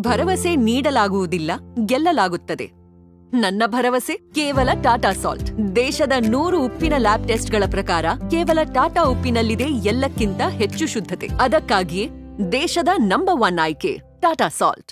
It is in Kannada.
ಭರವಸೆ ನೀಡಲಾಗುವುದಿಲ್ಲ, ಗೆಲ್ಲಲಾಗುತ್ತದೆ. ನನ್ನ ಭರವಸೆ ಕೇವಲ ಟಾಟಾ ಸಾಲ್ಟ್. ದೇಶದ ನೂರು ಉಪ್ಪಿನ ಲ್ಯಾಬ್ ಟೆಸ್ಟ್ಗಳ ಪ್ರಕಾರ ಕೇವಲ ಟಾಟಾ ಉಪ್ಪಿನಲ್ಲಿದೆ ಎಲ್ಲಕ್ಕಿಂತ ಹೆಚ್ಚು ಶುದ್ಧತೆ. ಅದಕ್ಕಾಗಿಯೇ ದೇಶದ ನಂಬರ್ ಒನ್ ಆಯ್ಕೆ ಟಾಟಾ ಸಾಲ್ಟ್.